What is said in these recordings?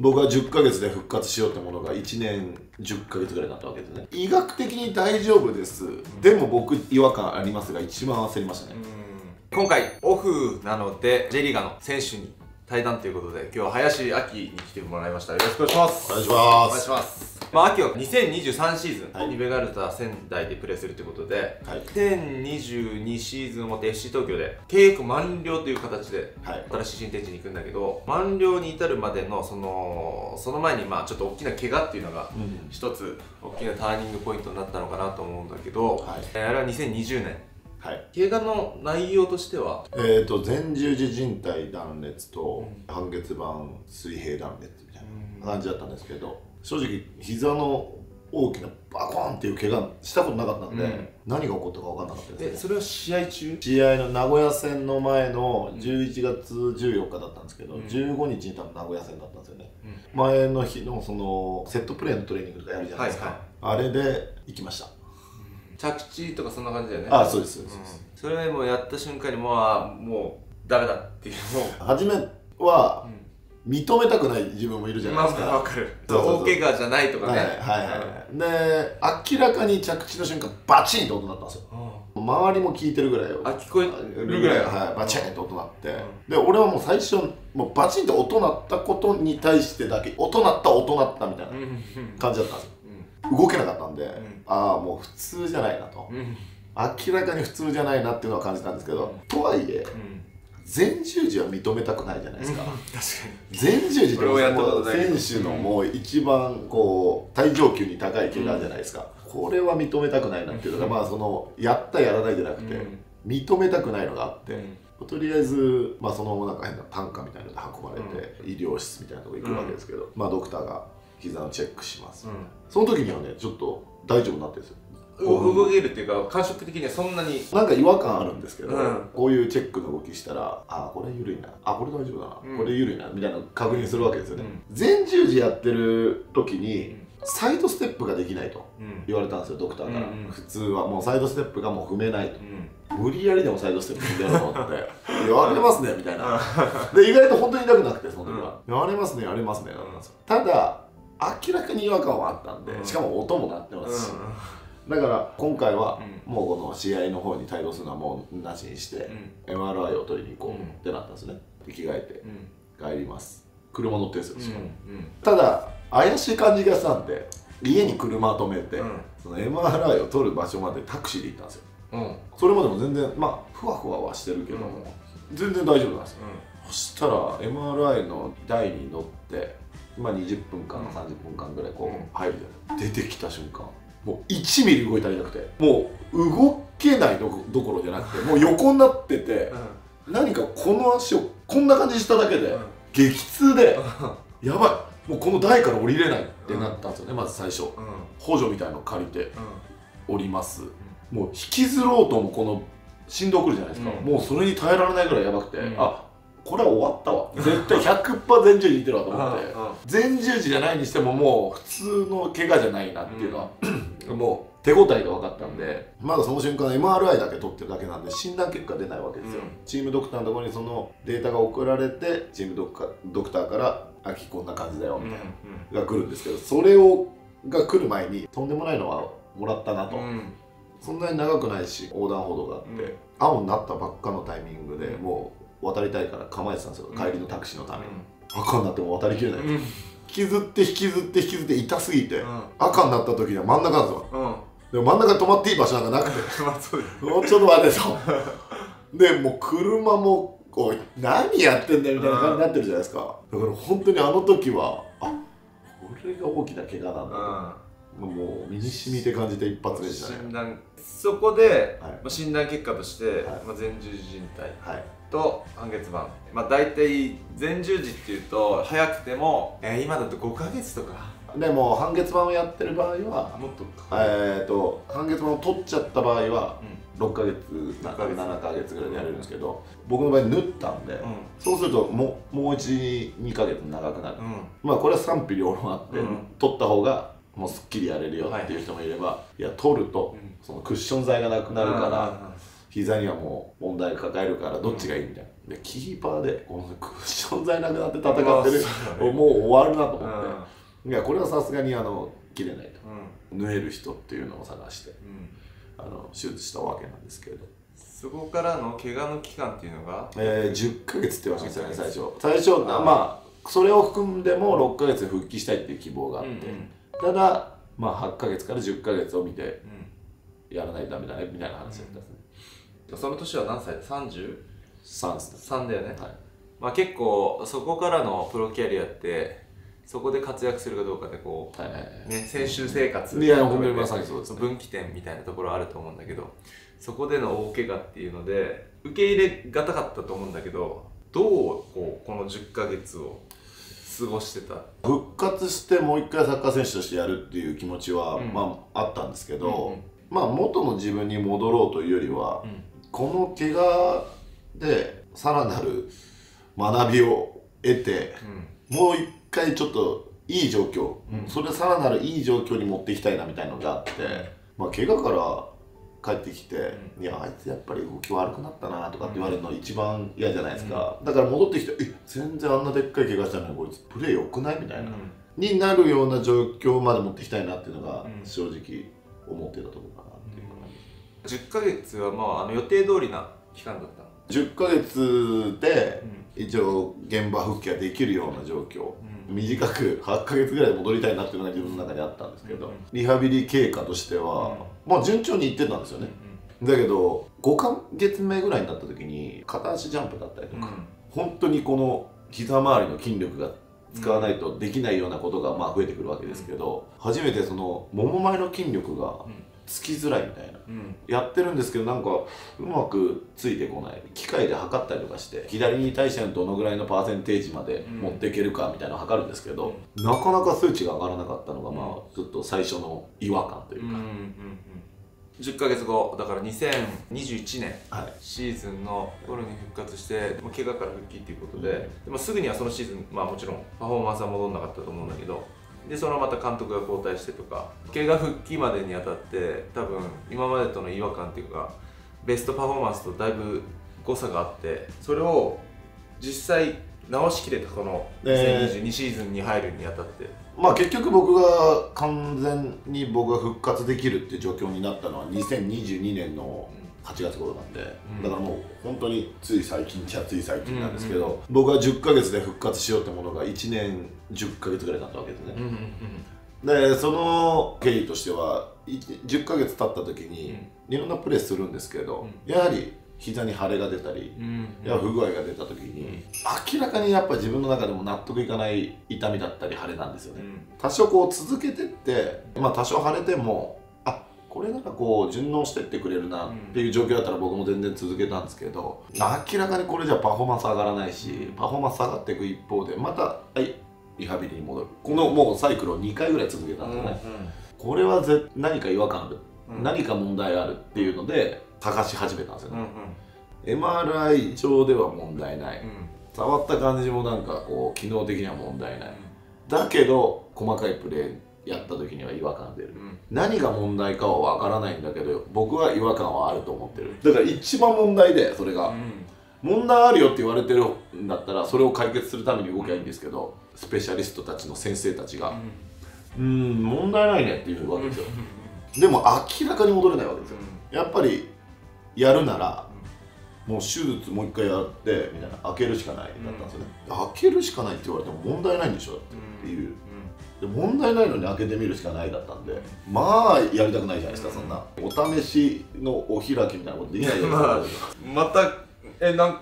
僕は10ヶ月で復活しようってものが1年10ヶ月ぐらいになったわけですね。医学的に大丈夫です、でも僕違和感ありますが一番焦りましたね、今回オフなので J リーガーの選手に対談ということで今日は林明に来てもらいました。よろしくお願いします。お願いしおます願いしますまあ秋は2023シーズン、はい。リベガルタ仙台でプレーするということで、はい。2022シーズンをもって FC 東京で契約満了という形ではい。新しい新天地に行くんだけど満了に至るまでのそのその前にまあちょっと大きな怪我っていうのがうん。一つ大きなターニングポイントになったのかなと思うんだけど、はい。えーあれは2020年はい。怪我の内容としては？えー、と前十字靭帯断裂と半月板水平断裂みたいな感じだったんですけど正直膝の大きなバコーンっていう怪我したことなかったんで、うん。何が起こったか分かんなかったですそれは試合中？試合の名古屋戦の前の11月14日だったんですけど、うん。15日に多分名古屋戦だったんですよね、う前の日のそのセットプレーのトレーニングとかやるじゃないですか、はいはい。あれで行きました着地とかそんな感じだよね。あそうですそうです、うん。それもやった瞬間にもうあもうダメだっていう。も 初めはう、認めたくない自分もいるじゃないまあですか、まあわかる。大怪我じゃないとかね。はいはいはい、で明らかに着地の瞬間バチンと音鳴ったんですよ。うん。周りも聞いてるぐらいあ聞こえるぐらい。はい、バチンと音鳴って、で俺はもう最初もうバチンと音鳴ったことに対してだけ音鳴った音鳴ったみたいな感じだったんですよ。うん動けなかったんで、ん。ああもう普通じゃないなと、うん。明らかに普通じゃないなっていうのは感じたんですけど、とはいえうん。前十字は認めたくないじゃないですか、確か前十字って俺もう選手のもう一番こう最上級に高い怪我じゃないですか、これは認めたくないなっていうのが、まあそのやったやらないじゃなくて、うん。認めたくないのがあって、うん。とりあえず、まあ、そのなんか変な担架みたいなので運ばれて、医療室みたいなとこ行くわけですけど、まあドクターが膝のチェックします、うん。その時にはねちょっと大丈夫になってるんですよ。う動けるっていうか感触的にはそんなに。なんか違和感あるんですけど、うん。こういうチェックの動きしたらあこれ緩いな。あこれ大丈夫だな、うん。これ緩いなみたいなの確認するわけですよね、う前十字やってる時に、うん。サイドステップができないとうん。言われたんですよドクターから、うんうん普通は。もうサイドステップがもう踏めないと。うん。無理やりでもサイドステップ踏んでやろうと思って「やれますね」みたいな。で意外と本当に痛くなくてその時は「やれますねやれますね」だったんですよ。ただ明らかに違和感はあったんで、うん。しかも音も鳴ってますし、だから今回はうもうこの試合の方に帯同するのはもうなしにして、MRI を取りに行こうってなったんですね。で着替えて帰ります。車乗ってるんですよただ怪しい感じがしたんで家に車止めて、うん。その MRI を取る場所までタクシーで行ったんですよ。うん。それまでも全然まあふわふわはしてるけども、全然大丈夫なんですよ。そしたら MRI の台に乗ってまあ20分間か30分間ぐらいこう入るじゃない。出てきた瞬間。もう1ミリ動いたりなくて。もう動けないどころじゃなくてもう横になってて何かこの足をこんな感じにしただけで激痛でやばい。もうこの台から降りれないってなったんですよねまず最初。補助みたいの借りて降ります。もう引きずろうともこの振動くるじゃないですか、うん。もうそれに耐えられないぐらいやばくて、うん。あこれは終わったわ。絶対100%前十字いってるわと思って。前十字じゃないにしてももう普通の怪我じゃないなっていうのは、もう手応えが分かったんで。まだその瞬間 MRI だけ取ってるだけなんで診断結果出ないわけですよ、うん。チームドクターのところにそのデータが送られてチームドクタドクターから「秋こんな感じだよ」みたいな、が来るんですけどそれをが来る前にとんでもないのはもらったなと、そんなに長くないし横断歩道があって、うん。青になったばっかのタイミングでうん。もう渡りたいから構えてたんですよ、うん帰りのタクシーのために、赤になっても渡りきれない、引うん。きずって引きずって引きずって痛すぎて、うん。赤になった時には真ん中なんですようん。でも真ん中に止まっていい場所なんかなくて。まあそうですもうちょっと待てと。でもう車もおい何やってんだよみたいな感じになってるじゃないですか。だから本当にあの時はあこれが大きな怪我なんだと、もう身に染みて感じて一発目でしたね。診断そこで、はい。まあ、診断結果として、はい。まあ、前十字靭帯。はいと半月板。まあ大体前十字っていうと早くても、えー今だと5ヶ月とか。でも半月板をやってる場合はもっとえー、と半月板を取っちゃった場合はうん。6ヶ月6ヶ月。7ヶ月ぐらいでやれるんですけど僕の場合縫ったんで、うん。そうするともうもう12ヶ月長くなる、うん。まあこれは賛否両論あって、うん。取った方がもうすっきりやれるよっていう人もいれば、い、や取るとうん。そのクッション材がなくなるから、膝にはもう問題抱えるからどっちがいいみたいな、でキーパーでこのクッション材なくなって戦ってる、もう終わるなと思うん。って、いやこれはさすがにあの切れないと。縫える人っていうのを探してうん。うんあの手術したわけなんですけれど、そこからの怪我の期間っていうのが？えー、10ヶ月って言われましたね10ヶ最月初。最初まあそれを含んでも6ヶ月復帰したいっていう希望があって、ただまあ8ヶ月から10ヶ月を見てうんやらないとダメだねみたいな話だったんですね、うんその年は何歳 ?33 サンスだよね、はい。まあ結構そこからのプロキャリアってそこで活躍するかどうかでこはいはいはうね選手生活いや本当にまさにそうですね。分岐点みたいなところあると思うんだけどそこでの大怪我っていうので受け入れがたかったと思うんだけどどうこうこの10ヶ月を過ごしてた？復活してもう一回サッカー選手としてやるっていう気持ちは、うん。まああったんですけど、うんうんまあ元の自分に戻ろうというよりは、うん。この怪我でさらなる学びを得てもう一回ちょっといい状況、うん。それさらなるいい状況に持っていきたいなみたいなのがあって、まあ怪我から帰ってきて、ういやあいつやっぱり動き悪くなったなとかって言われるの一番嫌じゃないですか、だから戻ってきてえ全然あんなでっかい怪我したのにこいつプレー良くないみたいな、になるような状況まで持っていきたいなっていうのがうん。正直思ってたところかなっていうか、10ヶ月はまああの予定通りな期間だったの？10ヶ月で一応現場復帰ができるような状況、うん。短く8ヶ月ぐらい戻りたいなっていうのが自分の中にあったんですけど、うん。リハビリ経過としては、まあ順調にいってたんですよね、だけど5ヶ月目ぐらいになった時に片足ジャンプだったりとか、本当にこの膝周りの筋力が使わないとできないようなことがまあ増えてくるわけですけど、初めてそのもも前の筋力がつきづらいみたいな。うん。やってるんですけどなんかうまくついてこない。機械で測ったりとかして左に対してのどのぐらいのパーセンテージまで持っていけるかみたいなのを測るんですけど、なかなか数値が上がらなかったのがまあずっと最初の違和感というか、うんうんうん10ヶ月後だから2021年はい。シーズンの頃に復活して、まあ、怪我から復帰っていうことで、でまあ、すぐにはそのシーズン、まあ、もちろんパフォーマンスは戻んなかったと思うんだけどでそのまた監督が交代してとか怪我復帰までにあたって多分今までとの違和感っていうかベストパフォーマンスとだいぶ誤差があってそれを実際直しきれたこのえ。2022シーズンに入るにあたって、まあ結局僕が完全に僕が復活できるっていう状況になったのは2022年の8月頃なんで、うん。だからもう本当につい最近じゃつい最近なんですけど、うん僕は10ヶ月で復活しようってものが1年10ヶ月ぐらいだったわけですね、うんうんでその経緯としてはい10ヶ月経った時に、いろんなプレーするんですけど、やはり膝に腫れが出たり、や不具合が出た時に、明らかにやっぱ自分の中でも納得いかない痛みだったり腫れなんですよね、多少こう続けてってまあ多少腫れてもあこれならこう順応してってくれるなっていう状況だったら僕も全然続けたんですけど明らかにこれじゃパフォーマンス上がらないしパフォーマンス下がっていく一方でまたはいリハビリに戻る。このもうサイクルを2回ぐらい続けたんですよね、これはぜ何か違和感ある、うん。何か問題あるっていうので探し始めたんですようんうね、ん MRI 上では問題ない、うん。触った感じもなんかこう機能的には問題ない。だけど細かいプレーやった時には違和感出る。うん。何が問題かは分からないんだけど僕は違和感はあると思ってる。だから一番問題でそれが、問題あるよって言われてるんだったらそれを解決するために動きゃいいんですけどスペシャリストたちの先生たちがうーん問題ないねって言うわけですよ。でも明らかに戻れないわけですよ。やっぱりやるならもう手術もう一回やってみたいな開けるしかないだったんですよね、開けるしかないって言われても問題ないんでしょ？だっていう。で問題ないのに開けてみるしかないだったんでまあやりたくないじゃないですか、そんな。お試しのお開きみたいなことできないじゃないですか、またえ何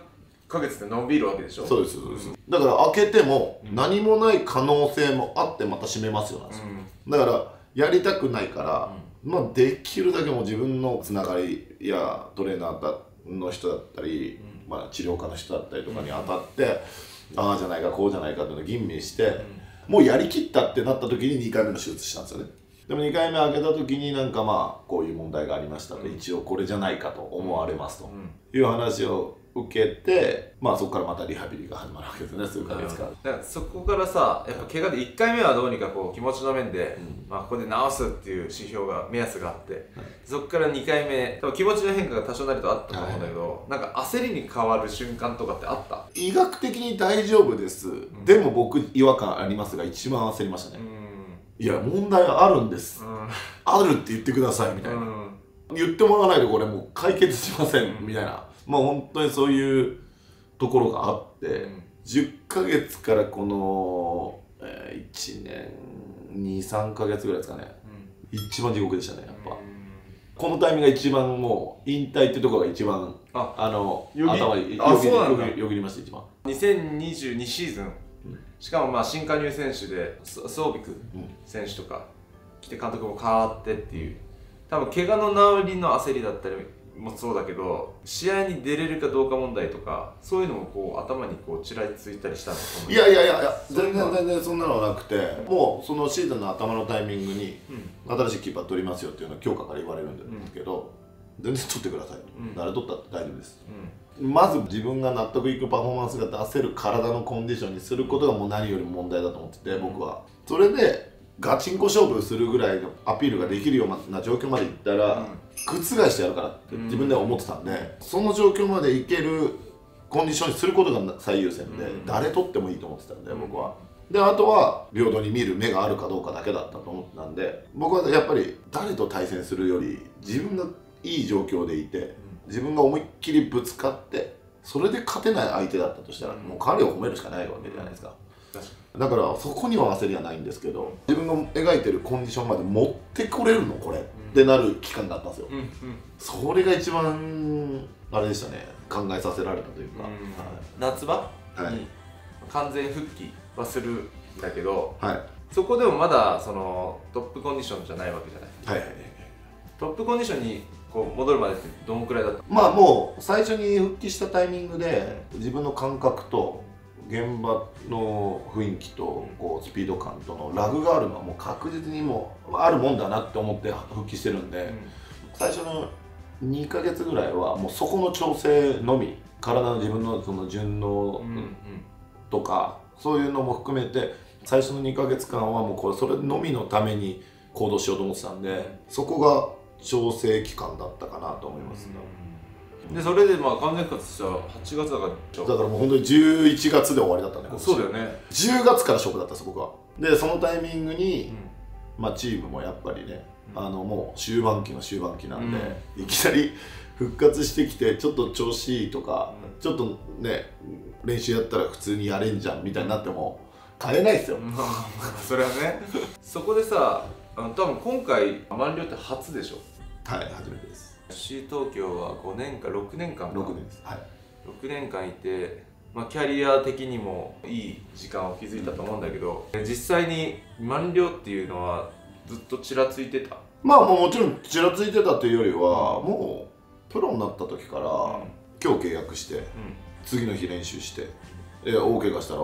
ヶ月で伸びるわけでしょ？そうですそうです、だから開けても何もない可能性もあってまた閉めますよなんですよ、だからやりたくないから、まあできるだけもう自分のつながりやトレーナーだの人だったり、まあ、治療家の人だったりとかに当たって、ああじゃないかこうじゃないかっていうのを吟味して、もうやりきったってなった時に2回目の手術したんですよね。でも2回目開けた時になんかまあこういう問題がありましたと、一応これじゃないかと思われますと、いう話を受けて、まあそこからまたリハビリが始まるわけですね数ヶ月間、だからそこからさやっぱ怪我で1回目はどうにかこう気持ちの面で、うん。まあ、ここで治すっていう指標が目安があって、そこから2回目多分気持ちの変化が多少なりとあったと思うんだけど、なんか焦りに変わる瞬間とかってあった？医学的に大丈夫です、でも僕違和感ありますが一番焦りましたね、いや問題あるんです、あるって言ってくださいみたいな、言ってもらわないとこれもう解決しません、みたいなまあ本当にそういうところがあって、ん。10ヶ月からこの、えー、1年23ヶ月ぐらいですかね。一番地獄でしたねやっぱ、このタイミングが一番もう引退ってところが一番ああの頭よぎよぎりました一番。2022シーズン、うん。しかもまあ新加入選手でソソービクうん。選手とか来て監督も変わってっていう。多分怪我の治りの焦りだったりもそうだけど試合に出れるかどうか問題とかそういうのもこう頭にこうちらついたりしたのいやいやいやいや全然全然そんなのはなくてもうそのシーズンの頭のタイミングにうん。新しいキーパー取りますよっていうのは強化から言われるんですけど、全然取ってください。誰取ったって大丈夫です。うん。まず自分が納得いくパフォーマンスが出せる体のコンディションにすることがもう何よりも問題だと思ってて僕は。それでガチンコ勝負するぐらいのアピールができるような状況までいったら、覆してやるからって自分では思ってたんで、その状況までいけるコンディションにすることが最優先で、うん。誰取ってもいいと思ってたんで、うん。僕は。であとは平等に見る目があるかどうかだけだったと思ってたんで僕はやっぱり誰と対戦するより自分がいい状況でいて自分が思いっきりぶつかってそれで勝てない相手だったとしたら、うん。もう彼を褒めるしかないわけじゃないですか。だからそこには焦りはないんですけど自分の描いてるコンディションまで持ってこれるのこれ、ってなる期間があったんですよ。にうんうん。それが一番あれでしたね。考えさせられたというか、夏場？はい。に完全復帰はするんだけどはい、はいそこでもまだそのトップコンディションじゃないわけじゃないはい？はい。トップコンディションにこう戻るまでってどんくらいだった？まあもう最初に復帰したタイミングで自分の感覚と現場の雰囲気とこうスピード感とのラグがあるのはもう確実にもうあるもんだなって思って復帰してるんで、最初の2ヶ月ぐらいはもうそこの調整のみ体の自分のその順応うんうん。とか、そういうのも含めて最初の2ヶ月間はもうこれそれのみのために行動しようと思ってたんでそこが調整期間だったかなと思いますね、でそれでまあ完全復活したら8月だから。だからもう本当に11月で終わりだったねそうだよね。10月から勝負だったんです僕は。でそのタイミングに、うまあ、チームもやっぱりね、うん。あのもう終盤期の終盤期なんで、いきなり復活してきてちょっと調子いいとか、うん。ちょっとね練習やったら普通にやれんじゃんみたいになっても変えないですよ、ん。ま あそれはね。そこでさあの多分今回満了って初でしょ。はい初めてです FC 東京は5年か6年間か。6年です。はい。6年間いて、まあ、キャリア的にもいい時間を築いたと思うんだけど実際に満了っていうのはずっとちらついてた？まあもうもちろんちらついてたというよりは、もうプロになった時から、今日契約して次の日練習してで大怪我したら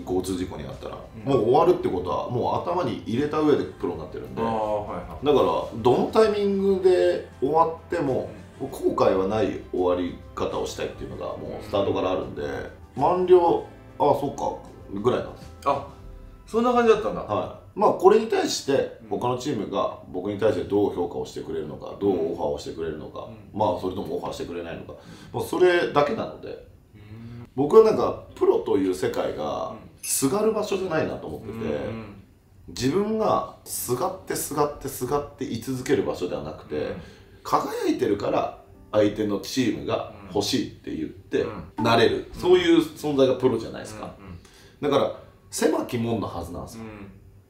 交通事故になったら、うん。もう終わるってことはもう頭に入れた上でプロになってるんで。ああだはい。からはどのタイミングで終わっても後悔はない終わり方をしたいっていうのがもうスタートからあるんで満了ああそうかぐらいなんです。いあそんな感じだったんだ。はい、まあこれに対してうん他のチームが僕に対してどう評価をしてくれるのかどうオファーをしてくれるのか、うまあそれともオファーしてくれないのか、まあ、それだけなので僕はなんかプロという世界がすがる場所じゃないなと思ってて、自分がすがってすがってすがって居続ける場所ではなくて、輝いてるから相手のチームが欲しいって言ってうん。なれる、そういう存在がプロじゃないですか、だから狭き門のはずなんですよ。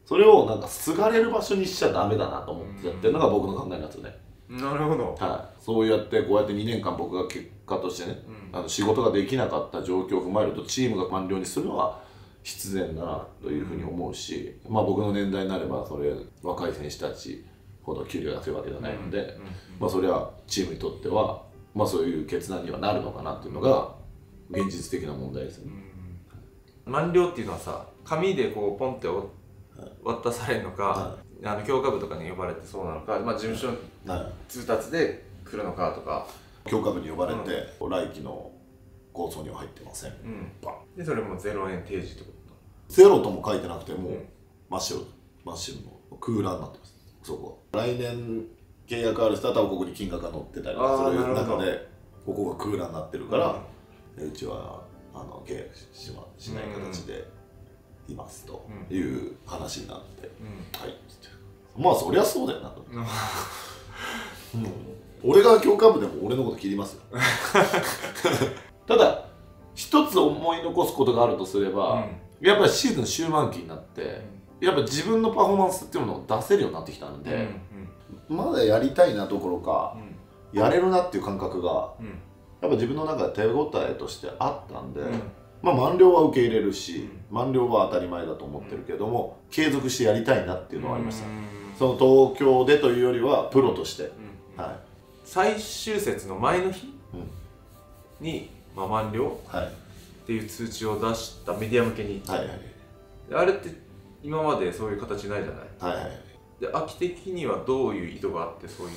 それをなんかすがれる場所にしちゃダメだなと思ってやってるのが僕の考えなんですよね、なるほど。はい、そうやってこうやって2年間僕が結果としてね、うんあの仕事ができなかった状況を踏まえるとチームが満了にするのは必然だなというふうに思うし、まあ僕の年代になればそれ若い選手たちほど給料が安いわけじゃないので、まあそれはチームにとってはまあそういう決断にはなるのかなっていうのが現実的な問題ですよね。満了っていうのはさ紙でこうポンってお渡されるのか、はあの強化部とかに呼ばれてそうなのか、まあ、事務所はい。通達で来るのかとか強化部に呼ばれて、来季の構想には入ってません、うん、でそれも0円提示ってことゼロとも書いてなくてもう真っ白真っ白の空欄になってます。そこ来年契約ある人は多分ここに金額が載ってたりする中でここが空欄になってるから、うん、ちはあの契約しましない形でいますという話になって、うん、はい。まあそりゃそうだよなと、うん、俺が教官部でも俺のこと切りますよ。ただ一つ思い残すことがあるとすれば、うん、やっぱりシーズン終盤期になって、やっぱ自分のパフォーマンスっていうのを出せるようになってきたんで、まだやりたいなどころか、やれるなっていう感覚が、やっぱ自分の中で手応えとしてあったんで、まあ満了は受け入れるし、満了は当たり前だと思ってるけども、継続してやりたいなっていうのはありました、その東京でというよりはプロとして、はい、最終節の前の日に、まあ、満了、はい、っていう通知を出したメディア向けに、はいはい、あれって今までそういう形ないじゃない、はいはい、で秋的にはどういう意図があってそういう？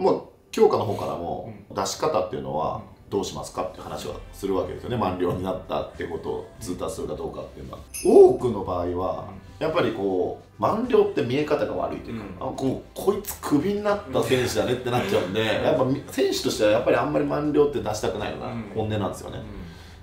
まあ強化の方からも出し方っていうのはどうしますかっていう話はするわけですよね。満了になったってことを通達するかどうかっていうのは。多くの場合はやっぱりこう満了って見え方が悪いというか、うん、あここいつクビになった選手だねってなっちゃうんで、やっぱ選手としてはやっぱりあんまり満了って出したくないような本音なんですよね、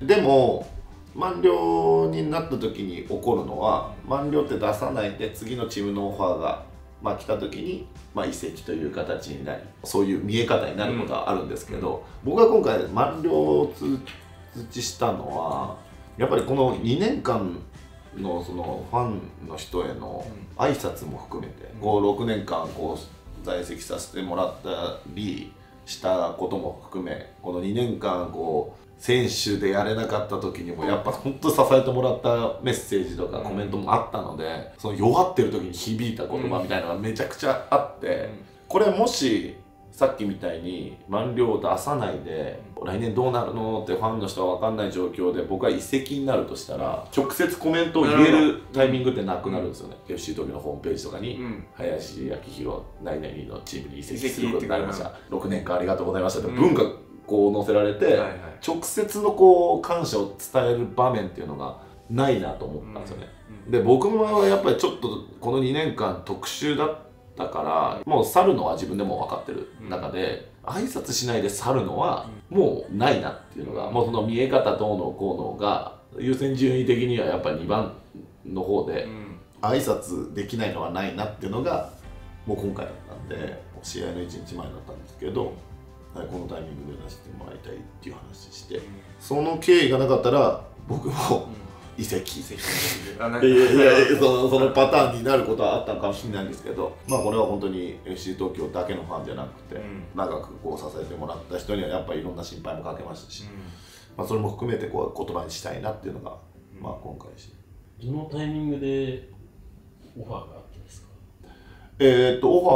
でも満了になった時に起こるのは満了って出さないで次のチームのオファーが、まあ、来た時に、まあ、移籍という形になりそういう見え方になることはあるんですけど、うん、僕が今回満了を通知したのはやっぱりこの2年間のそのファンの人への挨拶も含めて、こう6年間こう在籍させてもらったりしたことも含めこの2年間こう選手でやれなかった時にもやっぱ本当支えてもらったメッセージとかコメントもあったので、その弱ってる時に響いた言葉みたいなのがめちゃくちゃあって、これもしさっきみたいに満了を出さないで来年どうなるのってファンの人は分かんない状況で僕は移籍になるとしたら直接コメントを言えるタイミングってなくなるんですよね。FC 東京のホームページとかに、林明宏何々のチームに移籍することになりました。6年間ありがとうございましたって文化こう載せられて、直接のこう感謝を伝える場面っていうのがないなと思ったんですよね、うん、で僕もやっぱりちょっとこの2年間特殊だったからもう去るのは自分でも分かってる中で、うん、挨拶しないで去るのはもうないなっていうのが、もうその見え方どうのこうのが優先順位的にはやっぱり2番の方で、挨拶できないのはないなっていうのがもう今回だったんで試合の1日前だったんですけどはい、このタイミングで出してもらいたいっていう話して、うん、その経緯がなかったら僕も、移籍いやいやいやそのそのパターンになることはあったかもしれないんですけどまあこれは本当に FC 東京だけのファンじゃなくて、うん、長くこう支えてもらった人にはやっぱりいろんな心配もかけましたし、うん、まあ、それも含めてこう言葉にしたいなっていうのが、まあ、今回しどのタイミングでオファーがあったんですか？えー、っとオファー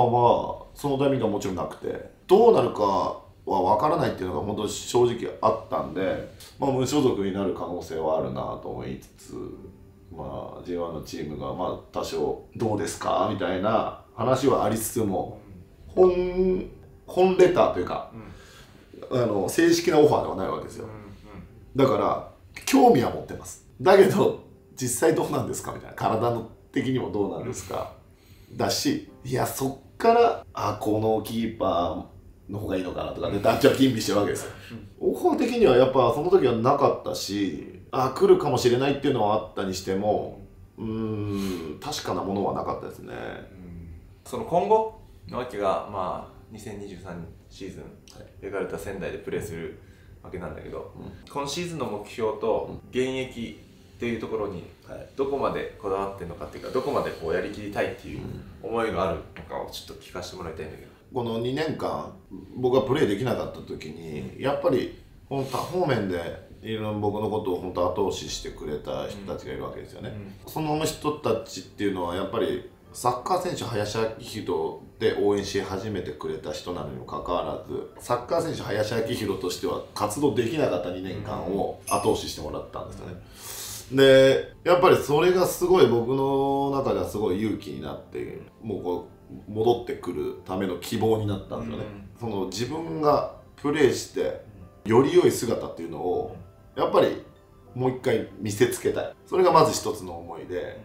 はそのタイミングはもちろんなくてどうなるかは分からないっていうのが本当正直あったんで、まあ、無所属になる可能性はあるなと思いつつ、まあ、J1 のチームがまあ多少どうですかみたいな話はありつつも本本レターというか、うん、あの正式なオファーではないわけですよ、だから興味は持ってます。だけど実際どうなんですかみたいな。体の的にもどうなんですか、だしいやそっからあこのキーパーの方がいいのかなとかね団長は吟味してるわけですよ。オファー的にはやっぱその時はなかったしあ来るかもしれないっていうのはあったにしてもうん確かなものはなかったですね。その今後のわけがまあ2023シーズン描かれた仙台でプレーするわけなんだけど、うん、今シーズンの目標と現役っていうところにどこまでこだわってるのかっていうかどこまでこうやりきりたいっていう思いがあるのかをちょっと聞かせてもらいたいんだけど。この2年間僕がプレーできなかった時にやっぱりこの多方面でいろ僕のことを本当後押ししてくれた人たちがいるわけですよね、うん、その人たちっていうのはやっぱりサッカー選手林明宏で応援し始めてくれた人なのにもかかわらずサッカー選手林明宏としては活動できなかった2年間を後押ししてもらったんですよね、でやっぱりそれがすごい僕の中ではすごい勇気になってもうこう戻ってくるための希望になったんですよね、うん、その自分がプレーしてより良い姿っていうのをやっぱりもう一回見せつけたい。それがまず一つの思いで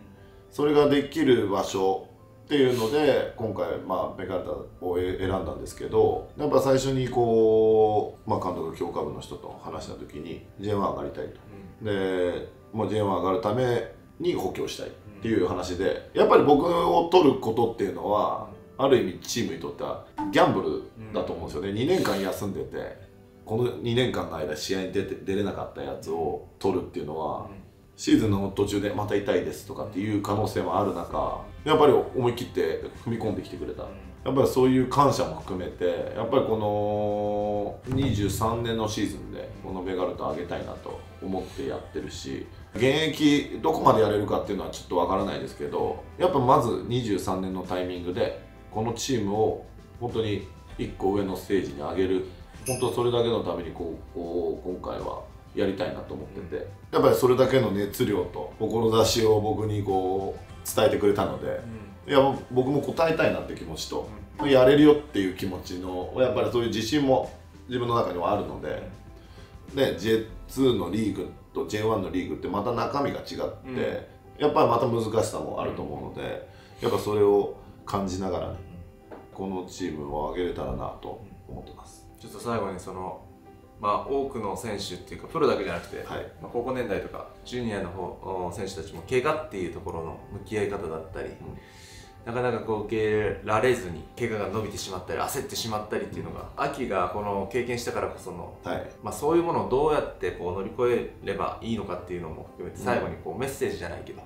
それができる場所っていうので今回、まあ、ベガルタを選んだんですけどやっぱ最初にこう、まあ、監督強化部の人と話した時に J1 上がりたいと、でもう J1 上がるために補強したいっていう話でやっぱり僕を取ることっていうのはある意味チームにとってはギャンブルだと思うんですよね、2年間休んでてこの2年間の間試合に出て出れなかったやつを取るっていうのは、シーズンの途中でまた痛いですとかっていう可能性もある中やっぱり思い切って踏み込んできてくれた。やっぱりそういう感謝も含めてやっぱりこの23年のシーズンでこのベガルト上げたいなと思ってやってるし現役どこまでやれるかっていうのはちょっとわからないですけどやっぱまず23年のタイミングでこのチームを本当に1個上のステージに上げる。本当それだけのためにこうこう今回はやりたいなと思ってて。やっぱりそれだけの熱量と志を僕にこう伝えてくれたので、いや僕も答えたいなって気持ちと、やれるよっていう気持ちのやっぱりそういう自信も自分の中にはあるので、で J2 のリーグと J1 のリーグってまた中身が違って、やっぱりまた難しさもあると思うのでやっぱそれを感じながら、ね、このチームを上げれたらなと思ってます。ちょっと最後にそのまあ、多くの選手っていうかプロだけじゃなくて、はい、まあ、高校年代とかジュニアの方選手たちも怪我っていうところの向き合い方だったり、うん、なかなかこう受けられずに怪我が伸びてしまったり焦ってしまったりっていうのが、うん、秋がこの経験したからこその、はい、まあ、そういうものをどうやってこう乗り越えればいいのかっていうのも含めて最後にこうメッセージじゃないけど、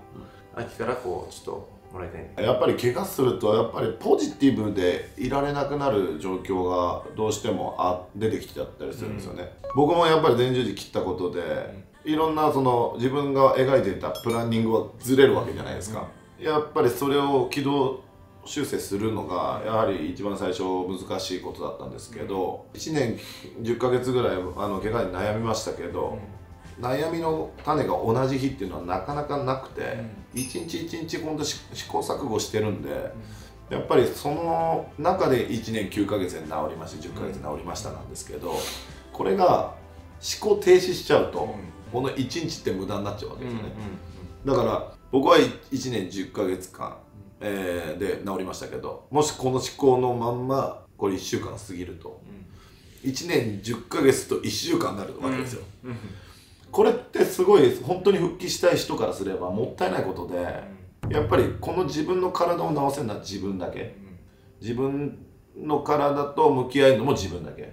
うん、秋からこうちょっともらいたいやっぱり怪我するとやっぱりポジティブでいられなくなる状況がどうしてもあ出てきちゃったりするんですよね、うん、僕もやっぱり前十字切ったことで、うん、いろんなその自分が描いていたプランニングはずれるわけじゃないですか、うん、やっぱりそれを軌道修正するのがやはり一番最初難しいことだったんですけど1年10ヶ月ぐらいあの怪我に悩みましたけど、悩みの種が同じ日っていうのはなかなかなくて、うん、一日一日本当試行錯誤してるんで、うん、やっぱりその中で1年9ヶ月で治りました10ヶ月治りましたなんですけど、これが思考停止しちゃうと、この1日って無駄になっちゃうわけですね、だから僕は1年10ヶ月間、えー、で治りましたけどもしこの思考のまんまこれ1週間過ぎると、1年10ヶ月と1週間になるわけですよ、これってすごい本当に復帰したい人からすればもったいないことで、やっぱりこの自分の体を治せるのは自分だけ、自分の体と向き合えるのも自分だけ、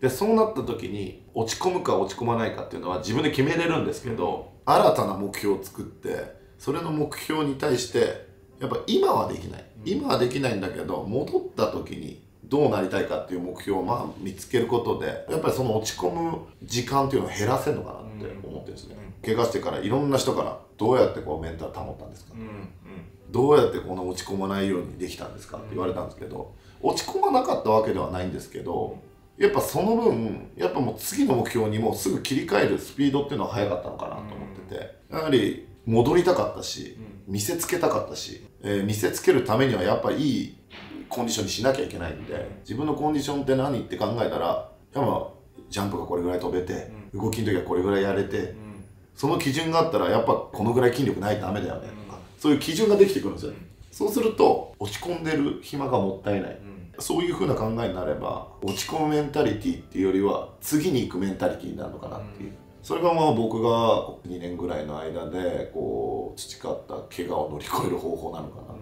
でそうなった時に落ち込むか落ち込まないかっていうのは自分で決めれるんですけど、新たな目標を作ってそれの目標に対してやっぱ今はできない、今はできないんだけど戻った時にどうなりたいかっていう目標をまあ見つけることでやっぱりその落ち込む時間っていうのを減らせるのかなって思ってるんですね、怪我してからいろんな人からどうやってこうメンタル保ったんですか、どうやってこの落ち込まないようにできたんですか？って言われたんですけど落ち込まなかったわけではないんですけどやっぱその分やっぱもう次の目標にもすぐ切り替えるスピードっていうのは速かったのかなと思っててやはり戻りたかったし見せつけたかったし、えー、見せつけるためにはやっぱりいいコンディションにしなきゃいけないんで自分のコンディションって何って考えたらやっぱジャンプがこれぐらい飛べて、うん、動きの時はこれぐらいやれて、うん、その基準があったらやっぱこのぐらい筋力ないとダメだよねとか、そういう基準ができてくるんですよ、そうすると落ち込んでる暇がもったいない、そういうふうな考えになれば落ち込むメンタリティっていうよりは次に行くメンタリティになるのかなっていう。それがまあ僕が2年ぐらいの間でこう培った怪我を乗り越える方法なのかなと、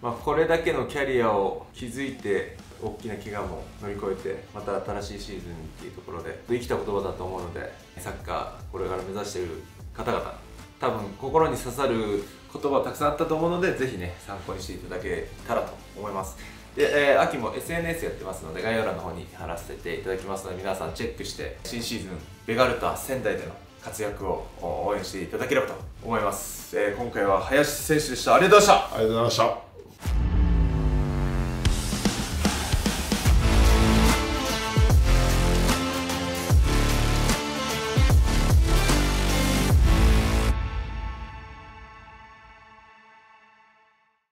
まあ、これだけのキャリアを築いて大きな怪我も乗り越えてまた新しいシーズンっていうところで生きた言葉だと思うのでサッカーこれから目指してる方々多分心に刺さる言葉たくさんあったと思うのでぜひね参考にしていただけたらと思います。で、えー、秋も SNS やってますので概要欄の方に貼らせていただきますので皆さんチェックして新シーズンベガルタ仙台での活躍を応援していただければと思います、えー、今回は林選手でした。ありがとうございました。ありがとうございました。